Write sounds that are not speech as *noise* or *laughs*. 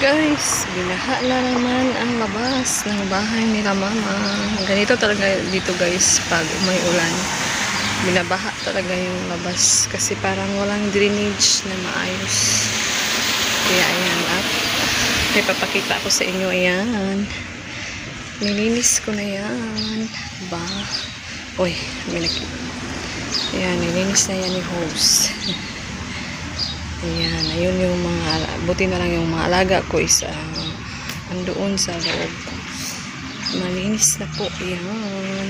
guys, binaha na naman ang labas ng bahay nila mama. Ganito talaga dito guys pag may ulan. Binabaha talaga yung labas kasi parang walang drainage na maayos. Kaya ayan at may papakita ko sa inyo ayan. Nilinis ko na yan. Ba? Uy, may nakita. Ayan, nilinis na yan ni host. *laughs* Ayan, ayun yung mga, buti na lang yung mga alaga ko is uh, andoon sa loob. Malinis na po, ayan.